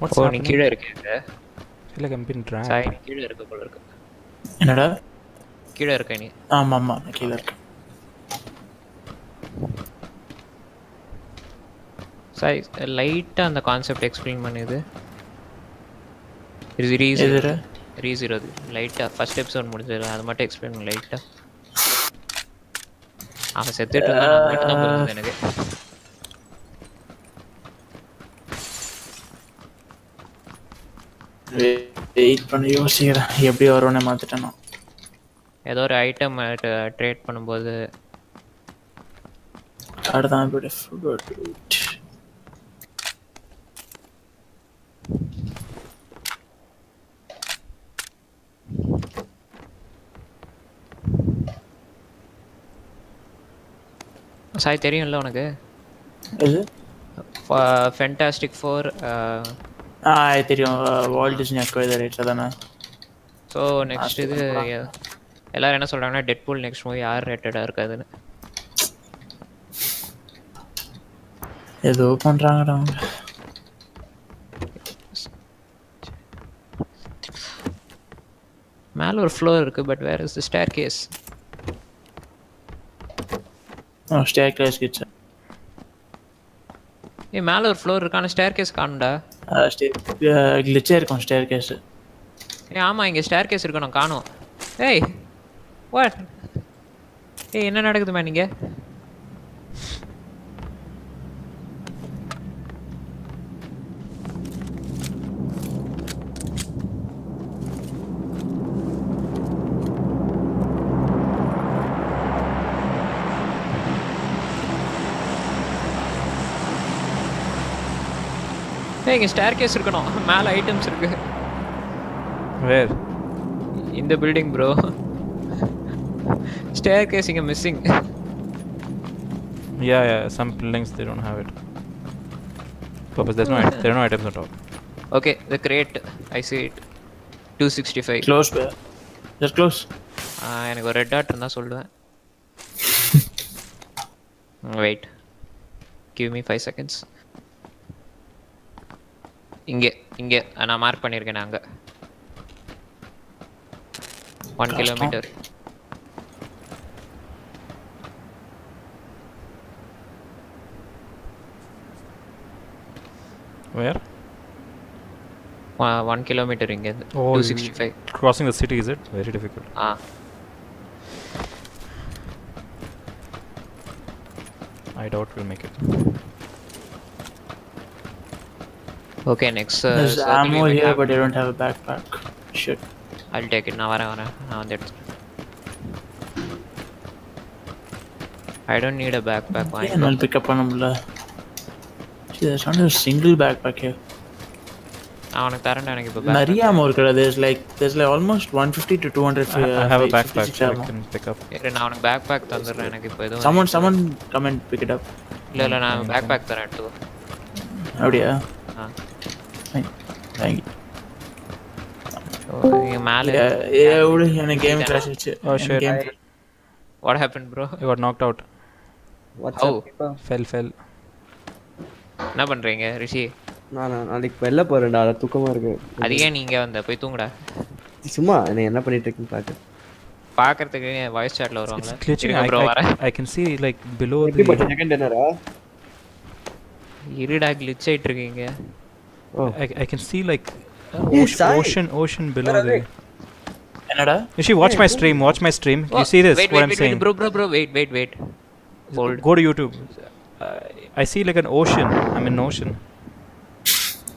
ஓ நீ? கீழே இருக்கீங்க I'm being dragged. சாய் நீ கீழே இருக்க போல இருக்கு. என்னடா? கீழே இருக்க நீ ஆமா ஆமா கீழே இருக்கேன் சாய் லைட்டா அந்த கான்செப்ட் எக்ஸ்பிளைன் பண்ணுது இது. ரீ எதிர ரீ ஜீரோ லைட்டா ஃபர்ஸ்ட் எபிசோட் முடிஞ்சது அது மட்டும் எக்ஸ்பிளைன் பண்ணு லைட்டா அவன் செத்துட்டு இருந்தான் அது மட்டும் தான் புரியுது எனக்கு. வெயிட் பண்ணி யோசிக்கிறேன். எப்படி வரும்னு மாத்திட்டேன். ஏதோ ஒரு ஐட்டம் ட்ரேட் பண்ணும்போது. அடுத்தான் சாய் தெரியும்ல உனக்கு? ஃபென்டாஸ்டிக் ஃபோர் தெரியும். வால் டிஸ்னி அக்வைத ரேட்ல தானே? ஸோ நெக்ஸ்ட் இது எல்லாரும் என்ன சொல்றாங்கன்னா டெட்பூல் நெக்ஸ்ட் மூவி யார் ரேட்டடாக இருக்காதுன்னு. ஏதோ பண்றாங்கடா. மேலே ஒரு ஃப்ளோர் இருக்கு but where is the staircase stair class kids ஏய் மேலே ஒரு ஃப்ளோர் இருக்கான ஸ்டேர் கேஸ் காணும்டா. கிளிச்சே இருக்கும் ஸ்டேர் கேஸ் ஏய் ஆமா இங்க ஸ்டேர் கேஸ் இருக்கணும் காணும். ஏய் வாட் ஏய் என்ன நடக்குதுமா நீங்க? ஏய் இங்கே ஸ்டேர் கேஸ் இருக்கணும் மேலே ஐட்டம்ஸ் இருக்கு Where? இந்த பில்டிங் ப்ரோ ஸ்டேர் கேஸ் இங்கே missing Yeah, yeah. Some buildings they don't have it. Purpose. There's no. it- There are no items on top. Okay the great I see it two sixty five close just close எனக்கு ஒரு red dot இருந்தால் சொல்லுவேன் wait give me five seconds இங்கே இங்கே நான் mark பண்ணியிருக்கேன் அங்கே one கஷ்டம். Kilometre Where? ஒன் கிலோமீட்டர் இங்கேருந்து Oh, two you- sixty five Crossing the city is it? Very difficult. Ah I doubt we'll make it. Okay next There's ammo here, but I don't have a backpack. Shit. I'll take it நான் வரேன் வரேன் நான் வந்து எடுத்துக்கிறேன் I don't need a back back வாங்கி என்னால் pickup பண்ண முடியல See, there's not a single backpack here. நான் உனக்கு தரேன்டா எனக்கு இப்போ நிறைய ammo இருக்குடா there's like there's like almost 150 to 200 I, I have a uh, backpack 56 so I ammo. can pick up. இரு நான் உனக்கு பேக் பேக் தந்துடுறேன் எனக்கு இப்போ எதுவும் someone someone come and pick it up இல்லை இல்லை நான் பேக் பேக் தரேன் எடுத்துக்கோ அப்படியா Oh, What happened, bro? You got knocked out. What's oh. என்ன பண்றீங்க ரிஷி? நாளைக்கு வெளில போறேன்டா அது தூக்கமா இருக்கு. அதுக்கே நீங்க வந்த? போய் தூங்குடா. சும்மா என்ன என்ன பண்ணிட்டு இருக்கீங்க பாக்க பாக்குறதுக்கு வாய்ஸ் சாட்ல வருவாங்க glitching I can see like below இருடா கிளிட்ச் இருக்கீங்க. ஓ I, I can see like uh, Hey, ocean, Sai. ocean, ocean below Where are there. என்னடா Rishi, watch my stream. Watch my stream. You see this? Wait, what wait, I'm wait, saying? wait, bro, bro, bro, wait, wait, wait. Hold. Go to YouTube. Uh, I see like an ocean. I'm in ocean.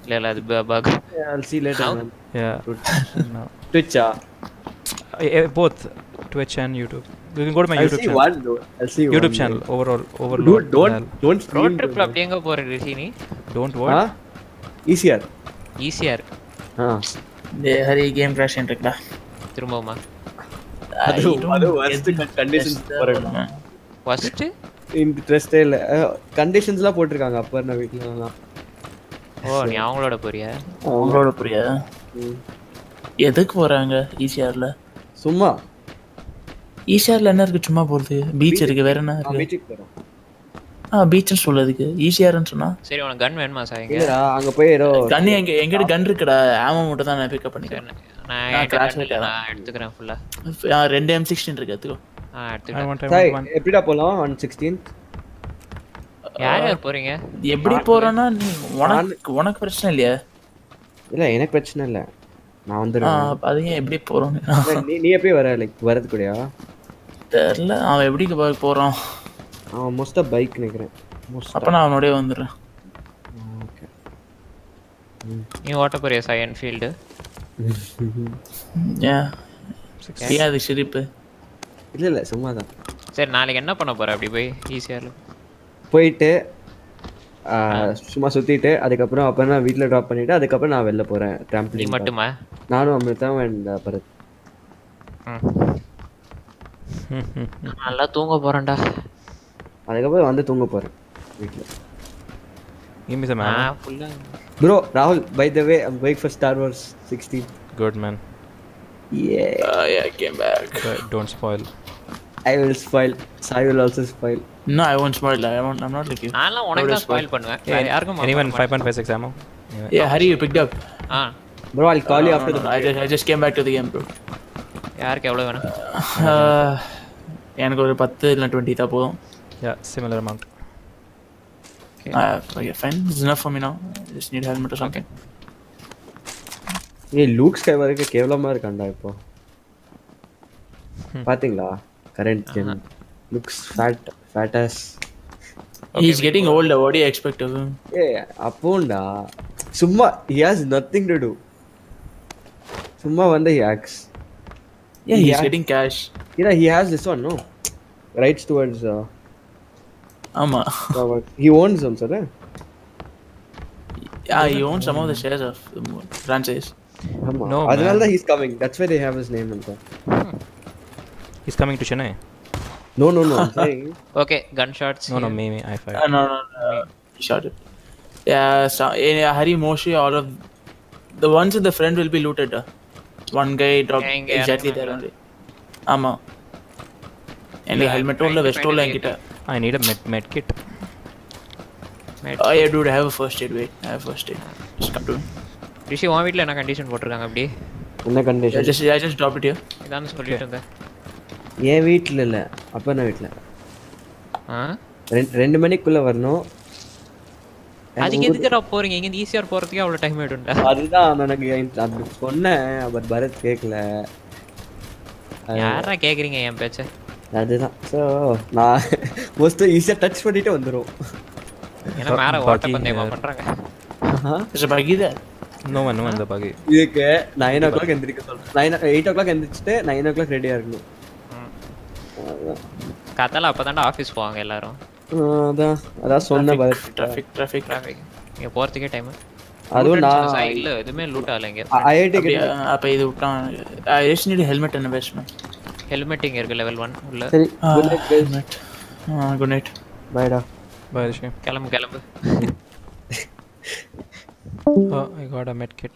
இல்ல இல்ல அது bug I'll see later How? man Yeah. Good. no. Twitch-ஆ Uh, eh, both Twitch and YouTube. You can go to my I'll YouTube see channel. one though I'll see YouTube one, channel though. overall. Dude Overload. don't Hell. don't road stream ட்ரிப்ல bro. அப்படி எங்க போற ரிஷி நீ Don't ah what? ஈஸியா ஈஸியா இருக்கு ஆ Hari game crash இருக்குடா திரும்பவுமா? அது அது worst conditions போறேன் ஃபர்ஸ்ட் இன்ட்ரெஸ்டே இல்ல. கண்டிஷன்ஸ்லாம் போட்டிருக்காங்க அப்ப நான் வீட்லலாம் ஓ நீ அவங்களோட போறியா? அவங்களோட புரியா ம். எதுக்கு போறாங்க? ஈசிஆர்ல? சும்மா. ஈசிஆர்ல என்ன இருக்கு? சும்மா போறது? பீச் இருக்கு. வேற என்ன இருக்கு? பீச்சுக்கு போறோம். பீச்னு சொல்லதுக்கு ஈஸியாருன்னு சொன்னா. சரி உனக்கு கன் வேணுமா சார் இங்க? இல்லடா அங்க போய் ஏதோ கன் எங்க எங்கிட்ட கன் இருக்குடா. ஆமோ மட்டும் தான் நான் பிக்கப் பண்ணிக்கிறேன். நான் ஆயிட்டேன். நான் எடுத்துக்கிறேன் ஃபுல்லா ரெண்டு எம் சிக்ஸ்டீன் இருக்கு எடுத்துக்கோ. ஆ எடுத்துக்கிறேன். எப்படிடா போலாம் ஒன் சிக்ஸ்டீன் யார் யார் போறீங்க? எப்படி போறோன்னா நீ உனக்கு உனக்கு பிரச்சனை இல்லையா? இல்ல எனக்கு பிரச்சனை இல்ல. நான் ஏன் எப்படி போறோம்? நீ நீ எப்பயும் வர லைக் வரது கூடயா? தெரியல அவன் எப்படி போறான்? அவன் மோஸ்டா பைக் நினைக்கிறேன். மோஸ்டா அப்ப நான் அவனோடய வந்துடுறேன். ஓகே. நீ ஓட்ட போறியா சார் என்ஃபீல்டு ஏன்? அது சிரிப்பு? இல்ல இல்ல சும்மா தான் சரி நாளைக்கு என்ன பண்ண போற? அப்படி போய் ஈஸியாக போயிட்டு சும்மா சுத்திட்டு அதுக்கப்புறம் அப்புறம் நான் வீட்ல ட்ராப் பண்ணிட்டு அதுக்கப்புறம் நான் வெளில போறேன். ட்ராம்பிளிங் மட்டுமா? நானும் அமிர்தம் அண்ட் பரத் நல்லா தூங்க போறேன்டா. அதுக்கப்புறம் வந்து தூங்க போறேன் ஃபுல்லா ப்ரோ ராகுல் by the way I'm going for Star Wars 16 Good man. yeah Uh, yeah, I came back. But don't spoil. I will spoil Sai will also spoil No, I won't spoil that. I won't, I'm not like you. நான்லாம் உனக்கு தான் spoil பண்ணுவேன் வேற யாருக்கும் Anyone பண்ண 5.56 ammo? Yeah. Yeah, Harry, you picked up. மாட்டேன். ஆ bro I'll call you No, after no, the no, I just, I just came back to the game, bro. யாருக்கு எவ்வளவு வேணும் Uh, எனக்கு ஒரு பத்து இல்லை டுவெண்ட்டி தான் போதும் Yeah, similar amount. Uh, okay, fine. It's enough for me now. I just need helmet or something. ஏய் லூக் ஸ்கை வரைக்கும் கேவலமா இருக்கான்டா இப்போ பாத்தீங்களா current gen looks fat fat as He's getting older. What do you expect of him? ஏ அப்போண்டா சும்மா he has nothing to do சும்மா வந்து he acts Yeah, he's Yeah. getting cash. yeah he has this one no rights towards uh, ஆமா. he owns them sir Yeah, he owns some of the shares of the mo- franchise. ஆமா No, அதனால man. தான் he's coming that's why they have his name and He's coming to Chennai. no no no I'm saying okay gun shots No, no, me, me, I fired. Uh, no, no, no. He shot it. Yeah, so, yeah, Harry mostly all of the ones in the front will be looted. Uh. One guy dropped Yeah, இங்க exactly there இறங்குனாங்க. only. ஆமா. எனக்கு ஹெல்மெட்டும் இல்லை வெஸ்ட்டும் இல்லை என்கிட்ட I need a med, med kit. Oh yeah, dude, I have a first aid. Wait, I have first aid. Just come to me. ரிஷி உன் வீட்ல என்ன condition போட்டிருக்காங்க அப்படி? என்ன condition just, I just dropped it here. இதான் சொல்லிட்டு இருந்தேன். என் வீட்ல இல்ல. அப்பா நான் வீட்ல? ஆ? ரெண்டு ரெண்டு மணிக்குள்ள வரணும். அதுக்கு எதுக்குடா போறீங்க? இங்க ஈஸியா போறதுக்கே அவ்வளவு டைம் ஆயிடும்டா. அதுதான் எனக்கு அது சொன்னேன் பட் பரத் கேட்கல யாரா கேக்குறீங்க என் பேச்ச? அதுதான். ஸோ நான் மோஸ்ட்லி ஈஸியாக டச் பண்ணிட்டு வந்துடும் ஏன்னா மேலே ஓட்ட பந்தயம் பண்ணுறாங்க இன்னும் இதுக்கு நைன் ஓ கிளாக் எந்திரிக்க சொல்கிறேன் நைன் எயிட் ஓ கிளாக் எந்திரிச்சிட்டு நைன் ஓ கிளாக் ரெடியாக இருக்கணும். கத்தால அப்போ ஆஃபீஸ் போவாங்க எல்லாரும். அதான். அதான் சொன்ன பதில். டிராஃபிக் டிராஃபிக் டிராஃபிக் இங்கே டைம் அதுவும் எதுவுமே லூட் ஆகலைங்க ஐஐடி அப்போ இது விட்டான் ஹெல்மெட் என்ன பேசணும் a helmet and a vest, man. Helmet இங்க இருக்கு லெவல் ஒன் உள்ள சரி Ah, good night guys helmet. Ah, good night. பைடா Bye, Rishi. கிளம்பு கிளம்பு Oh, I got a med kit.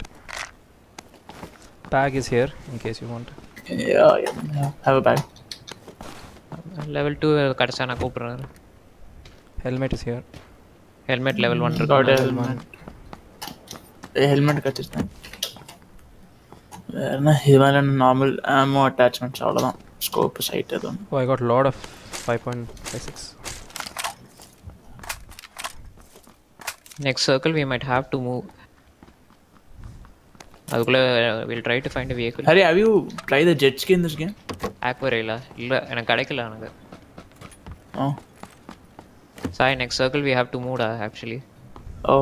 Bag is here in case you want. Yeah, yeah, yeah. Have a bag. Level two கடைசா நான் கூப்பிடுறேன் Helmet is here. Helmet level one Got a இருக்கு helmet. A helmet கட்டிச்சிட்டேன் வேற என்ன இது மேலே normal ஆமோ attachments அவ்வளோதான் scope side எதுவும் Oh, I got a lot of 5.56. Next circle we might have to move அதுக்குள்ள will try to find vehicle Hari how you try the jet ஸ்கி in this game ஆக்வரேல இல்ல எனக்கு கிடைக்கல எனக்கு ஓ Sai next circle we have to மூவ்டா actually ஓ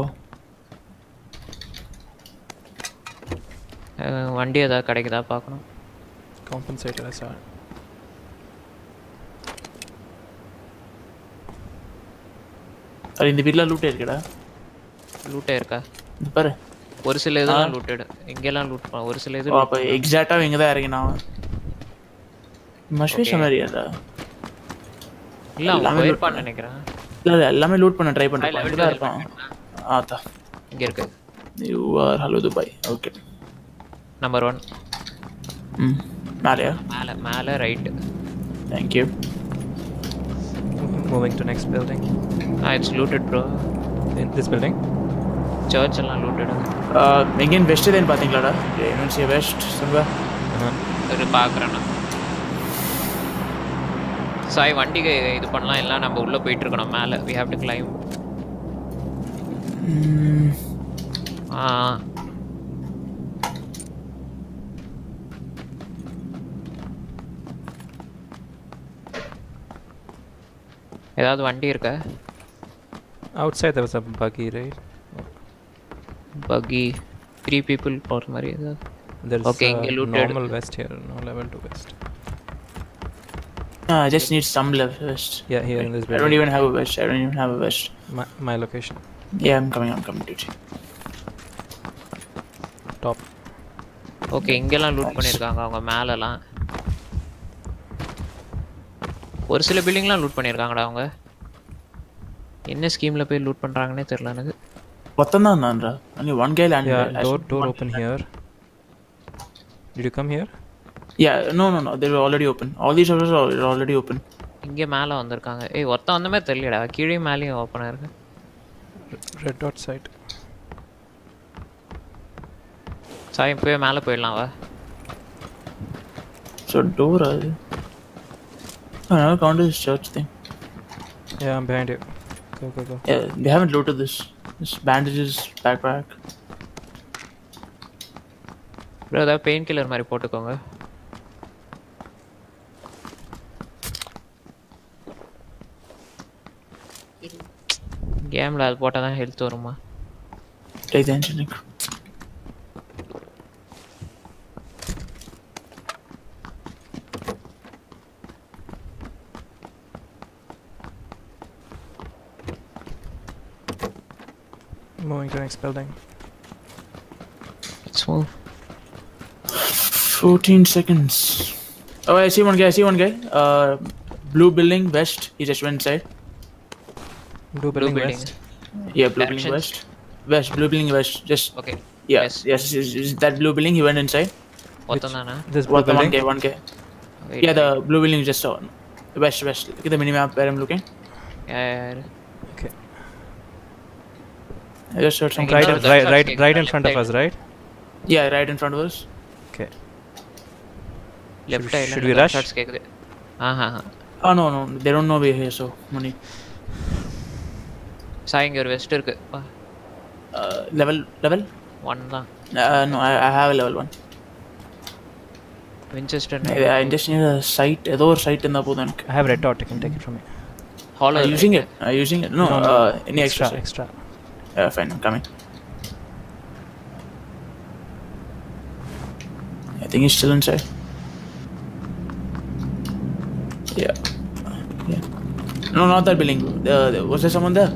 வண்டி ஏதாவது கிடைக்குதா பார்க்கணும். காம்பன்சேட்டரா sir அது இந்த வீட்ல லூட்டே இருக்கடா லூட்டே இருக்கா பாரு. ஒரு சில இதெல்லாம் லூட்டேடு எங்கெல்லாம் லூட் பண்ண ஒரு சில இது அப்ப எக்ஸாக்ட்டா எங்க தான் இறங்கினா. மஷ்வி சொன்னாரியாடா இல்ல அவன் வெயிட் பண்ண நினைக்கிறேன். இல்ல எல்லாமே லூட் பண்ண ட்ரை பண்றான். இங்க இருக்கான் இங்க இருக்கு. You are hello Dubai okay number one ம் மேலேயா மேல மேல right thank you Moving to next building. Ah it's looted bro In this building. Search எல்லாம் லூட்டட் எங்கேயும் வெஸ்ட் லைன் பார்த்தீங்களாடா யூனிவர்சிட்டி வெஸ்ட் சொல்வா Uh-huh. இது பார்க்குறேன் நான் சாய் வண்டிக்கு இது பண்ணலாம் இல்லை நம்ம உள்ளே போயிட்டு இருக்கணும் மேலே வி ஹேவ் டு கிளைம் ஆ ஏதாவது வண்டி இருக்கா Outside there was a buggy, right? பக்கி த்ரீ பீப்புள் போகிற மாதிரி ஏதாவது There's Okay, uh, இங்க looted. normal west here, no level 2 west. I just need some left west. Yeah, here in this I don't building. even have a west. I don't even have a west. My, my location. Yeah, I'm coming. I'm coming, dude. Top. Okay இங்கெல்லாம் loot பண்ணியிருக்காங்க அவங்க மேலெலாம் ஒரு சில பில்டிங்லாம் loot பண்ணியிருக்காங்கடா அவங்க என்ன ஸ்கீமில் போய் loot பண்ணுறாங்கன்னே தெரில எனக்கு மொத்தம் தான் நான்டா only one guy landed. Yeah, door one- open here. Did you come here? Yeah, no, no, no. They were already open. All these shutters are are already open. இங்கே மேலே வந்திருக்காங்க ஏய் ஒருத்தன் வந்த மாதிரி தெரியலடா கீழே மேலேயும் ஓப்பனாக இருக்கு Red dot side. சாய் போய் மேலே போயிடலாம் வா So door. Uh, I never counted this church thing. Yeah, I'm behind you. Go go go. Yeah, they haven't looted this. This bandages, backpack. Bro ஏதாவது பெயின் கில்லர் மாதிரி போட்டுக்கோங்க கேமில் அது போட்டால் தான் ஹெல்த் வருமா Take the engine. going to next building. It's full. 14 seconds. Oh, I see one guy, I see one guy. Uh, blue building west, he just went inside. Blue building, blue building. west. Yeah, blue building west. West, blue building west, just... Okay. Yeah, yes, yes, Is that blue building, he went inside. What Which, on, this blue building? 1k, 1k. Yeah, the blue building just saw. West, west. Look at the minimap where I'm looking. Yeah, yeah, yeah. I just heard some. Like Right, No, in- that's right, not right, taken right from in front of left us, right? Yeah, right in front of us. Okay. Left should சைடில் we rush? Shots கேட்குது ஆஹா Oh no, no, they don't know we're here. So money. Sai இங்கே ஒரு west இருக்கு Uh, level, level. One தான் Uh, no, I, I have a level one. Winchester I, I just need a site. ஏதோ ஒரு site இருந்தா போதும் எனக்கு. I have red dot. You can take it from me. Hollow Are you using it? Are you using it? No, No, no. Uh, fine, I'm coming. I think he's still inside. Yeah. Yeah. No, not that building. Uh, was there someone there?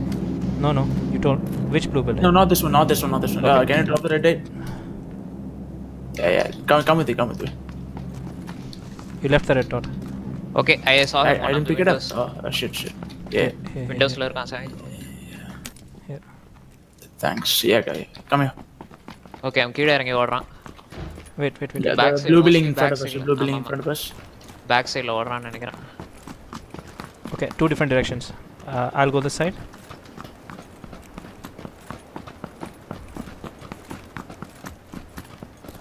No, no. You told. Which blue building? No, not this one. Not this one. Not this one. Uh, okay. Uh, can you drop the red dot? Yeah, yeah. Come, come with me. Come with me. You left the red dot. Okay, I saw. I, I didn't pick it up. Oh, oh, shit, shit. Yeah. Windows lower, yeah. Thanks. Yeah, guy. Come here. Okay, I'm kid ഇറങ്ങി ഓടറാം Wait, wait, wait. Yeah, back the blue building in front of us. Blue building in front of us. Back side lo ഓടറാം നിനക്ക് Okay, two different directions. Uh, I'll go this side.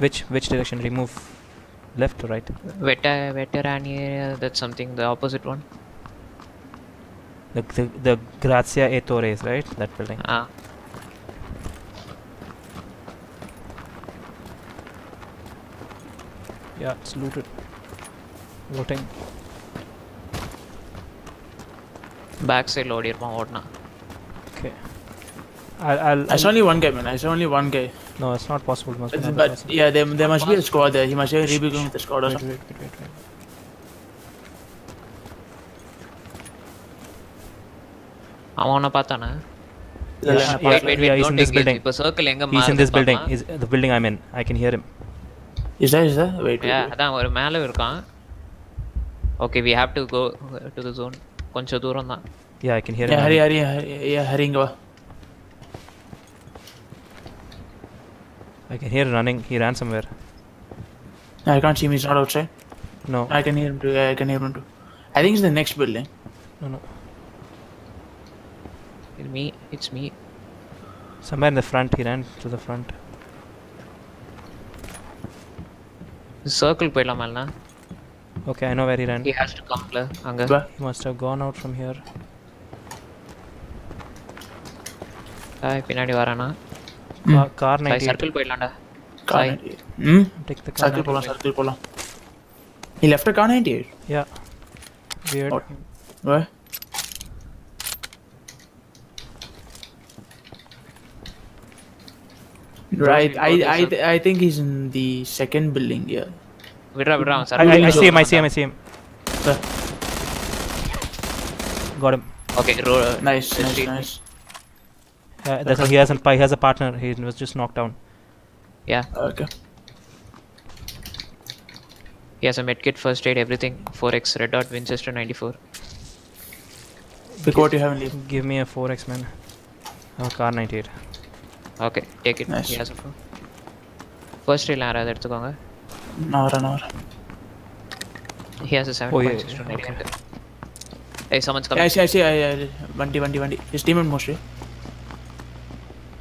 Which which direction? Remove left or right? Veta veteran area. That's something. The opposite one. The the, the Grazia e Torres, right? That building. Ah. Uh. Yeah, it's looted. Looting. Back சைடில் ஓடி இருப்பான் ஓடினா Okay. I'll. I'll, I saw only one guy, man. I saw only one guy. no, it's not possible. Must be But, another but person. yeah, there, there must be a squad there. He must be rebuilding with the squad or Wait, something. wait, wait, wait, wait. அவன் உன்னை பார்த்தானே Yeah, Yeah, yeah, wait wait yeah, wait he's in don't this building. இப்போ circle எங்க He's in this building. He's the building I'm in. I can hear him. Is that, is that? Wait, wait, yeah wait. அதான் ஒரு மேலே இருக்கான் okay we have to go to the zone கொஞ்சம் தூரம் தான் Yeah, I can hear Yeah, him. hurry, hurry, hurry. Yeah, hurry, Ingva. I can hear running. He ran somewhere. I can't see him. He's not outside. No, I can hear him too. Yeah, I can hear him too. I think it's the next building. no, no. It's me. It's me. Somewhere in the front, he ran to the front. circle போயிலாமா okay i know where he ran. He has to come la anga he must have gone out from here. ay pinadi varana car nahi circle போயிலாம் டா car hmm the car circle போலாம் circle போலாம். He left a Kar 98 yeah. Weird. What where? Right. I I, I think he's in the second building. here. Vidra, Vidra, sir. I, I, I see him. I see him. I see him. Got him. Okay. Roll, uh, nice. Nice. Nice. Yeah, that's okay. he has a he has a partner. He was just knocked down. Yeah. Okay. He has a medkit, first aid, everything. 4x, red dot, Winchester 94. Because what you have in Give me a 4x, man. Oh, Kar 98. Okay take it Nice. he has a first எய்ட்ல யாராவது எடுத்துக்கோங்க நான் வரேன் நான் வரேன் he has a 7.62 Oh, yeah, yeah, நிறைய இருக்கு hey someone's Yeah, I coming see, I see. I, I, வண்டி வண்டி வண்டி his teammate mostly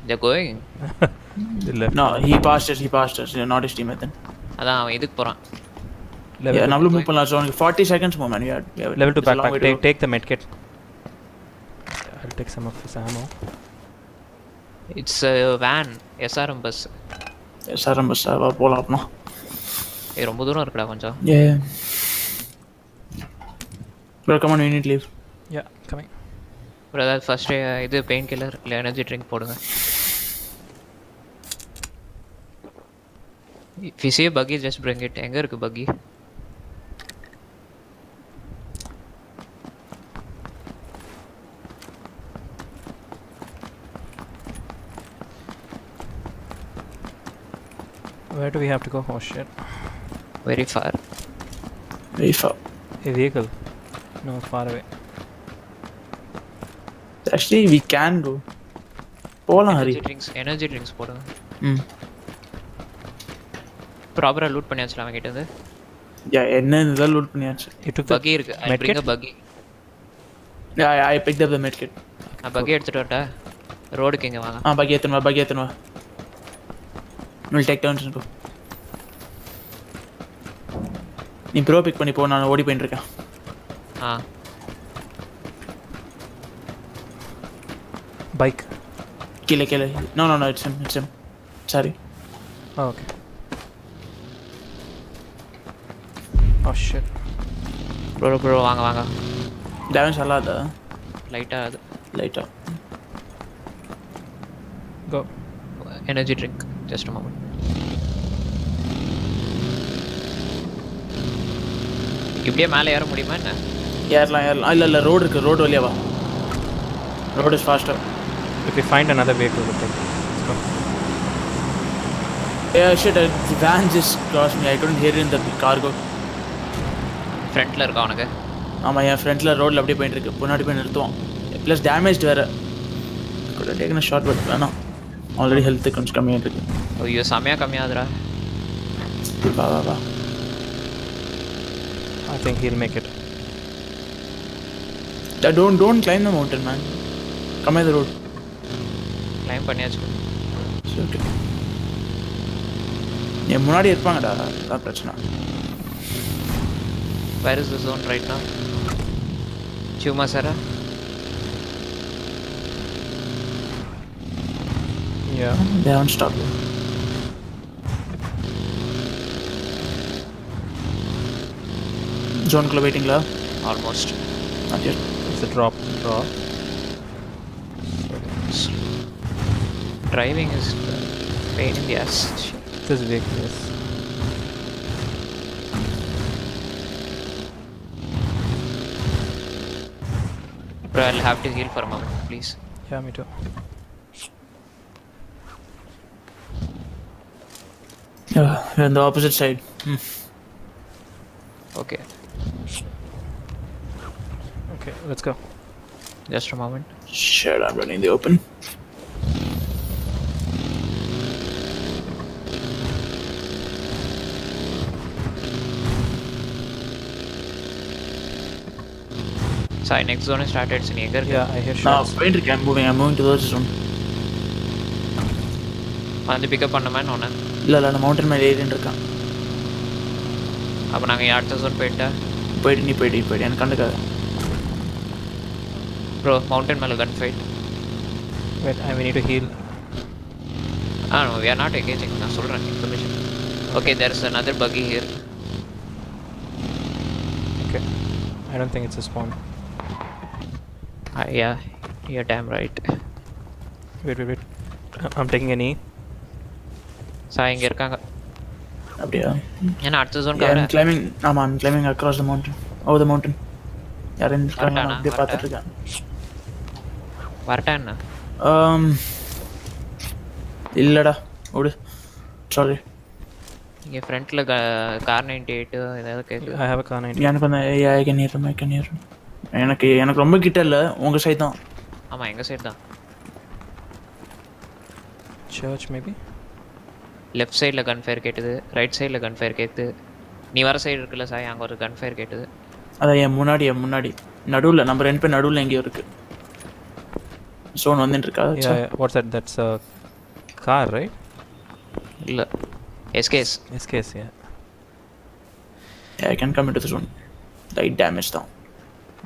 they're going The left. no he passed us he passed us yeah, not his teammate then அதான் அவன் இதுக்கு போறான் Level, yeah two, நம்மளும் move பண்ணலாம் so 40 seconds more man we have, we have level 2 there's a long backpack. way to Take, go. take the medkit. I'll take some of this ammo. It's van SRM bus Yes, ஆரம்ப sir வா போலாம் அப்பனா ஏய் ரொம்ப தூரம் இருக்குடா கொஞ்சம் yeah bro come on we need to leave Yeah, coming. ஒரு ஏதாவது ஃபர்ஸ்ட் இது பெயின் கில்லர் இல்லை எனர்ஜி ட்ரிங்க் போடுங்க If you see a buggy, just bring it. எங்க இருக்கு buggy? Where do we have to go? Oh shit. Very far. very far A vehicle. No, far away. actually we can go போலாம் Hari Energy drinks, energy drinks போடுங்க. ம் ப்ராப்பரா loot பண்ணியாச்சுல அவன் கிட்ட இருந்து. yeah என்ன இதெல்லாம் லூட் பண்ணியாச்சு You took the Buggy இருக்கு. I bring a buggy. yeah I, I picked up the medkit நான் buggy எடுத்துட்டு வரட்டா? ரோடுக்கு இங்க வாங்க. ஆ பக்கி ஏத்தணும் பக்கி ஏத்தணும் we'll take turns and go நீ ப்ரோ பிக் பண்ணி போ நான் ஓடி போயிட்டு இருக்கேன் ஆ bike. கீழே கீழே no no no it's it's sorry okay. Oh shit. Bro bro வாங்க வாங்க. டேமேஜ் அல்லாத லைட்டா அது லைட்டா Go. Energy drink. Just moment. இப்படியே மேலே ஏற முடியுமா என்ன ஏறலாம் ஏறலாம் இல்லை இல்லை ரோடு இருக்கு ரோடு வழியா வா road is faster If we find another vehicle, we'll take it. Let's go. Yeah, shit, uh, the van just crossed me. I couldn't hear it in the cargo. ஃப்ரண்ட்ல இருக்கா உனக்கு ஆமாம் என் ஃப்ரண்ட்டில் ரோட்டில் அப்படியே போயிட்டு இருக்கு முன்னாடி போய் நிறுத்துவான் ப்ளஸ் டேமேஜ் வேறு கூட டேக்கன் ஷார்ட் பட் வேணாம் ஆல்ரெடி ஹெல்த்து கொஞ்சம் கம்மியாக இருக்கு ஐயோ செமையா கம்மியாதுடா வா வா வா I think he'll make it. Don't don't climb the mountain man கம்மியாக த ரோட் கிளைம் பண்ணியாச்சு ஓகே என் முன்னாடி இருப்பாங்கடா அதான் பிரச்சனை Where is the zone right now? Chuma Sara? Yeah. They haven't stopped. ஜோனுக்குள்ள வெயிட்டிங்களா Almost. Not yet It's a drop. Drop. Driving is the pain in the ass. Shit. This vehicle is. Bro, I'll have to heal for a moment, please. Yeah, me too. Yeah, we're on the opposite side. Hmm. Okay, Okay, let's go. just a moment. Shit, I'm running in the open. Sai next ஜோனே start ஆயிடுச்சு நீ எங்க இருக்க Yeah, I hear நான் shots. போயிட்டு இருக்கேன் moving I'm moving to those zone வந்து pickup பண்ணுமேன்னு ஒன்று இல்லை இல்லை நான் மவுண்டன் மேலே ஏறின்னு இருக்கேன் அப்போ நாங்கள் அடுத்த ஜோன் போயிட்டா போயிட்டு நீ போயிட்டு நீ போயிட்டு எனக்கு கண்டுக்காது ப்ரோ மவுண்டன் மேலே கன் fight Wait, I we need to heal. Ah no we are not எகேஜிங் நான் சொல்கிறேன் information okay there is another buggy here Okay. I don't think it's a spawn. Uh, yeah you're damn right Wait, wait, wait. I- I'm taking a knee. Sai இங்கே இருக்காங்க அப்படியா ஏன்னா அடுத்த zone Yeah, I'm கவர climbing ஆமாம் I'm climbing across the mountain over the mountain யாரும் இருக்காங்க நான் வரட்டானா? அப்படியே பார்த்துட்டு இருக்கேன் வரட்டா என்ன? Um, இல்லடா விடு சாரி இங்கே ஃப்ரண்ட்டில் கார் நைன்டி எயிட்டு ஏதாவது கேட்குது I have a car 90. எனக்கு அந்த I can hear I can hear எனக்கு எனக்கு ரொம்ப கிட்ட இல்லை உங்கள் சைடு தான். ஆமாம் எங்கள் சைடு தான். Church, maybe? லெஃப்ட் சைடில் கன் ஃபயர் கேட்டுது ரைட் சைடில் கன் ஃபயர் கேட்டுது நீ வர சைடு இருக்குல்ல சாய் அங்கே ஒரு கன் ஃபயர் கேட்டுது. அதான் என் முன்னாடி என் முன்னாடி. நடுவில் நம்ம ரெண்டு பேர் நடுவில் எங்கேயோ இருக்கு. சோன் வந்துட்டு இருக்கா Yeah, yeah. What's that? That's a car, right? இல்லை எஸ்கேஸ் SKS, yeah. I can come into the zone light damage தான்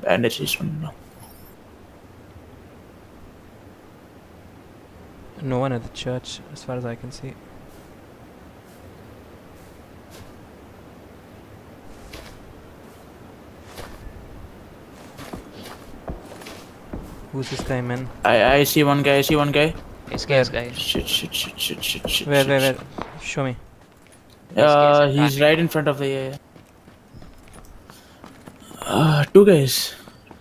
பேண்டேஜ் யூஸ் பண்ணலாம் No one at the church, as far as I can see. Who's this guy, man? I I see one guy I see one guy எஸ்கேஸ் guy shit shit shit shit shit shit Where, shit, where, shit. where? Show me. Uh, he's right in front of the. Uh, two guys.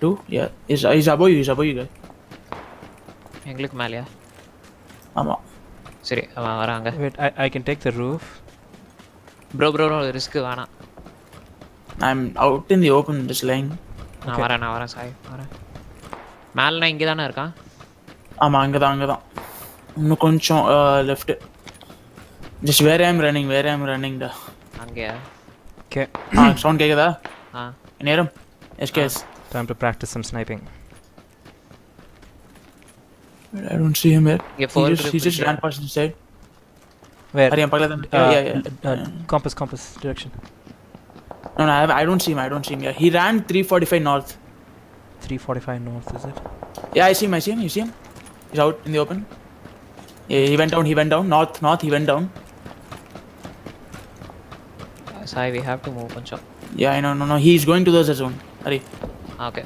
Two? Yeah. He's, he's above you. He's above you, guy. எங்களுக்கு மேலேயா ஆமாம் சரி அவன் வராங்க Wait, I, I can take the roof. Bro bro risk வேணாம் I'm out in the open, just lying. நான் வரேன் நான் வரேன் சாய் வரேன் மேலேனா இங்கே தானே இருக்கான் ஆமாம் அங்கே தான் அங்கே தான் இன்னும் கொஞ்சம் லெஃப்ட் ஜஸ்ட் வேற ஐம் ரன்னிங் வேற ஐம் ரன்னிங்டா அங்கேயா Okay, ஆ சவுண்ட் கேட்குதா ஆ நேரம் SKS time to practice some sniping. I don't see him here. இங்கே He four just, he just ran past the side. Where? Are you பக்கத்தில் Uh, yeah, yeah. uh, compass, compass direction. No, no, I, have, I don't see him. I don't see him. Yeah. He ran 345 north. 345 north, is it? Yeah, I see him, I see him, you see him? He's out in the open. Yeah, he went down, he went down. North, north, he went down. Uh, Sai, we have to move on shop. Yeah, I know, no, no. He's going to the zone. Hurry. Ah, okay.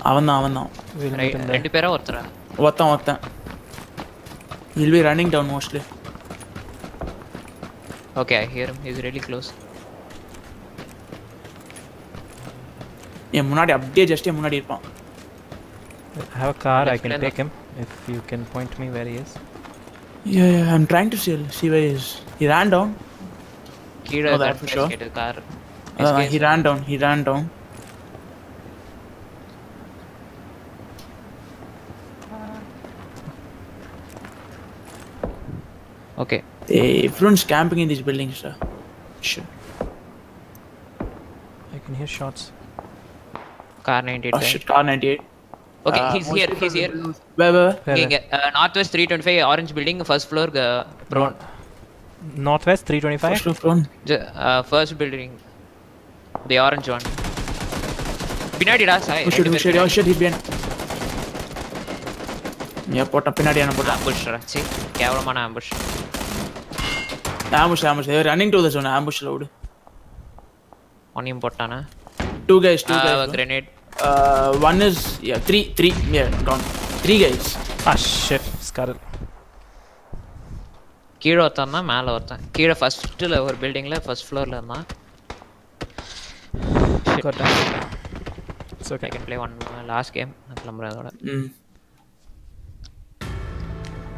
Avan now, avan now. We'll meet him there. Pera orthra. He'll be running down mostly. Okay, I hear him. He's really close. என் முன்னாடி அப்படியே just என் முன்னாடி இருப்பான் I have a car, I Left can lane. take him. If you can point me where he is. Yeah, yeah. I'm trying to see see where he is. He ran down. கீழே Oh, that for sure. கேட்டது car அதான் he ran down. He ran down. Okay Hey, everyone's camping in these buildings. Sir. Shit. I can hear shots. car 98. Kar 98. Okay, uh, he's here. He's here. Where, where, where? Okay, uh, Northwest 325, orange building, first floor, uh, brown. Northwest 325? First floor, brown. Uh, first building. The orange one. Pinadi, Ras. Oh, oh shit, oh shit, oh shit, he's been. Yeah, put up Pinadi and put up. Ambush, Rachi. Kavraman ambush. Ambush, ambush. They're running to the zone, ambush load. One important, huh? Two guys, two uh, guys. Grenade. Uh one is yeah three three yeah gone. Three guys. Ah, shit. Scarlet. கீழே ஒருத்தன் தான் மேலே ஒருத்தன். கீழே ஃபர்ஸ்ட்டில் ஒரு பில்டிங்கில் first ஃப்ளோரில் இருந்தான். Got down. It's I. Can play one last game நான் கிளம்புறேன் அதோட.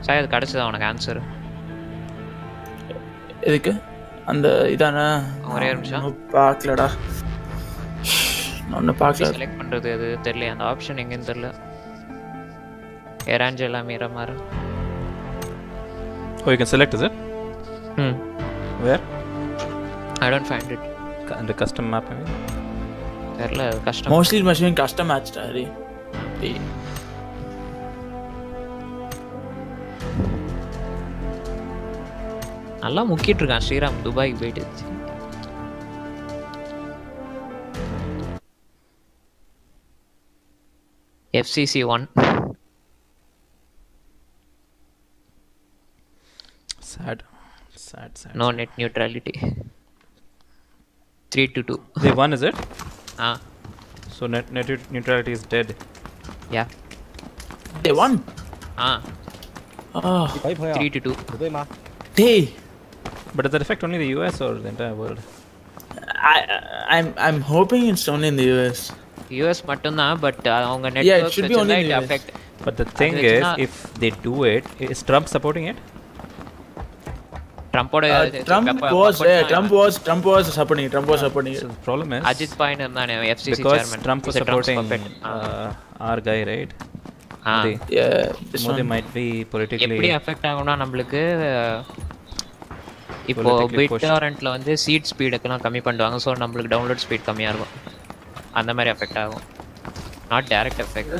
சாய் அது கிடச்சிதா உனக்கு ஆன்சர் எதுக்கு? அந்த இதானே? ஒரே நிமிஷம். பார்க்கலடா. ஒன்று பார்க்கல. செலக்ட் பண்ணுறது அது தெரியல அந்த ஆப்ஷன் எங்கேன்னு தெரியல. எராஞ்சலா Miramar oh you can select it ம் where I don't find it அந்த கஸ்டம் மேப் தெரியல custom mostly machine custom match டாரி நல்லா முக்கிட்டு இருக்கான் ஸ்ரீராம் துபாய்க்கு போயிட்டு. FCC one. Sad. Sad, sad. No net neutrality. 3 to 2. They won, is it? Ah. Uh. So net, net neutrality is dead. Yeah. They won? Ah. Uh. Oh. 3 to 2. Hey! But does that affect only the US or the entire world? I, I'm, I'm hoping it's only in the US. US மட்டும் but uh, அவங்க network should but the thing is if they do it is Trump supporting it Trump was Trump Trump Trump problem Ajith பாயின் இருந்தானே Trump was supporting might be affect ஆகும்னா நம்மளுக்கு இப்போ bit வந்து seat ஸ்பீடுக்கெல்லாம் கம்மி பண்ணுவாங்க so நம்மளுக்கு download speed கம்மியா இருக்கும். அந்த மாதிரி அஃபெக்ட் ஆகும் not direct effect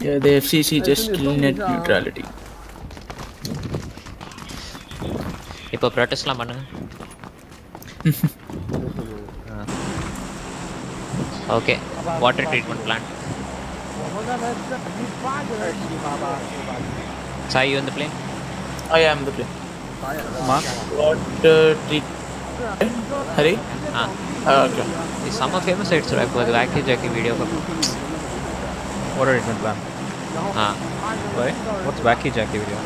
Yeah, the FCC just clean net neutrality. இப்போ ப்ரொட்டஸ்ட்லாம் பண்ணுங்க okay water treatment plant Sai, you in the plane? I am the plane. Mark. Hari? Ah. Oh, okay. He's somehow famous sites Surai Pulak. I can check a video. What are you doing, man? Ah. Why? What's WackyJacky video?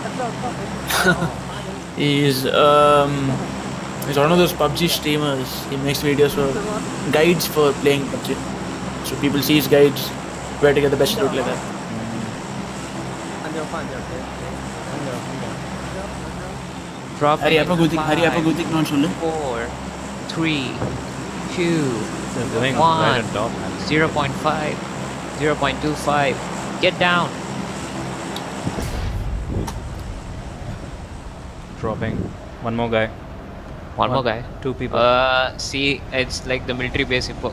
he's um he's one of those PUBG streamers. He makes videos for guides for playing PUBG. So people see his guides where to get the best loot like that. Mm. Drop Hurry in up, Gutik. Hurry up, five, Gutik. Non solo. four, three, two, They're doing One. right on top, man. 0.5, 0.25. Get down. Dropping. One more guy. One more guy. Two people. Uh, see, it's like the military base இப்போ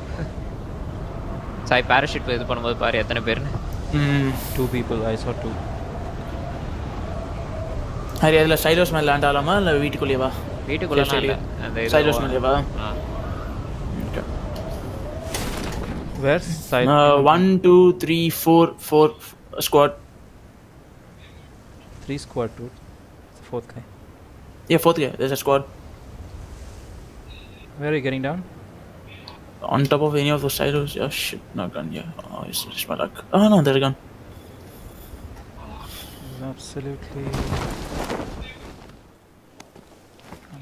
Sai parachute இது பண்ணும்போது பாரு எத்தனை பேர்னு Hmm. two people. I saw two. Hari அதில் சைலோஸ் மேலே land ஆகலாமா இல்லை வீட்டுக்குள்ளேவா வீட்டுக்குள்ள சரி, இல்ல சரி. அந்த இது சைலோஸ் மேலேவா ஆ. Where's side? One two three four four squad Three squad, dude. It's the fourth guy. Yeah, fourth guy. There's a squad Where are you getting down? on top of any of those silos. Oh shit, not gun. Yeah. Oh, it's just my luck. Oh no, there's a gun. Absolutely.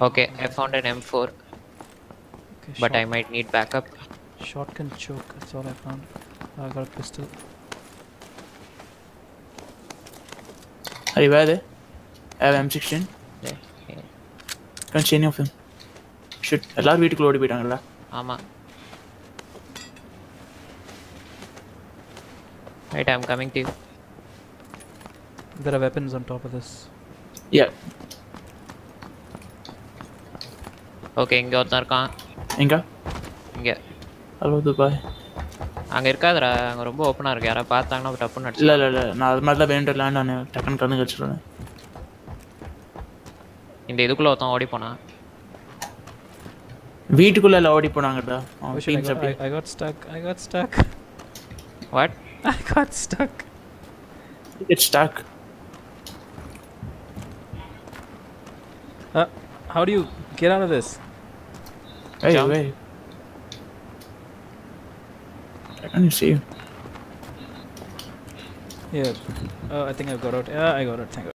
Okay, I found an M4, Okay, but I shot- might need backup. Shotgun choke. That's all I found. I got a pistol. Hurry, where are they? I have M16. Yeah, yeah. Can't see any of them. Shit, எல்லாரும் வீட்டுக்குள்ள ஓடி போயிட்டாங்கல்ல ஆமா Right, I'm coming to you. There are weapons on top of this. Yeah. okay இங்கே ஒருத்தன் இருக்கான். எங்க? இங்கே. Hello Dubai அங்கே இருக்காதுடா அங்கே ரொம்ப ஓப்பனாக இருக்கு. யாராவது பார்த்தாங்கன்னா டப்புன்னு அடிச்சு இல்லை இல்லை. நான் அது மாதிரி தான் வேண்டிய லேண்ட் நான் டக்குன்னு கண்ணு கடிச்சிடுவேன் இந்த இதுக்குள்ளே ஒருத்தன் ஓடி போனான் வீட்டுக்குள்ள எல்லாம் ஓடி போனாங்கடா. I got stuck I got stuck what I got stuck it's stuck how do you get out of this Hey, Jump. wait. I can't see you. Yeah. Oh, I think I got out. Yeah, I got it. Thank God.